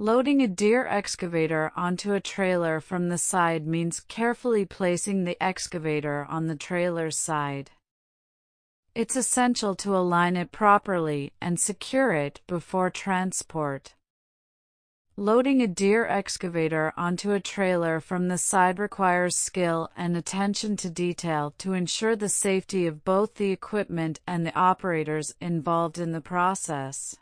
Loading a Deere excavator onto a trailer from the side means carefully placing the excavator on the trailer's side. It's essential to align it properly and secure it before transport. Loading a Deere excavator onto a trailer from the side requires skill and attention to detail to ensure the safety of both the equipment and the operators involved in the process.